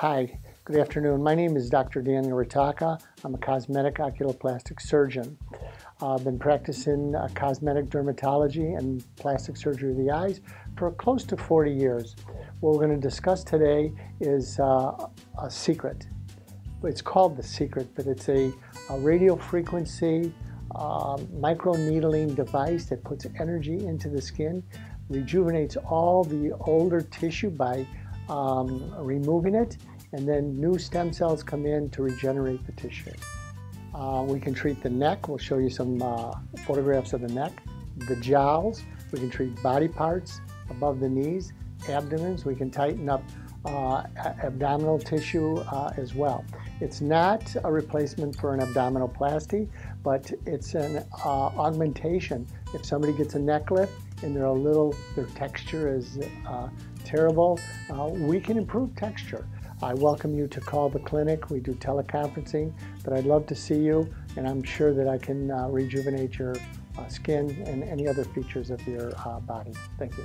Hi, good afternoon. My name is Dr. Daniel Ritaka. I'm a cosmetic oculoplastic surgeon. Uh, I've been practicing uh, cosmetic dermatology and plastic surgery of the eyes for close to 40 years. What we're going to discuss today is uh, a secret. It's called the secret, but it's a, a radio frequency um, micro needling device that puts energy into the skin, rejuvenates all the older tissue by um, removing it, and then new stem cells come in to regenerate the tissue. Uh, we can treat the neck. We'll show you some uh, photographs of the neck. The jowls. We can treat body parts above the knees, abdomens. We can tighten up uh, abdominal tissue uh, as well. It's not a replacement for an abdominoplasty, but it's an uh, augmentation. If somebody gets a neck lift and they're a little, their texture is uh, terrible, uh, we can improve texture. I welcome you to call the clinic. We do teleconferencing, but I'd love to see you, and I'm sure that I can uh, rejuvenate your uh, skin and any other features of your uh, body. Thank you.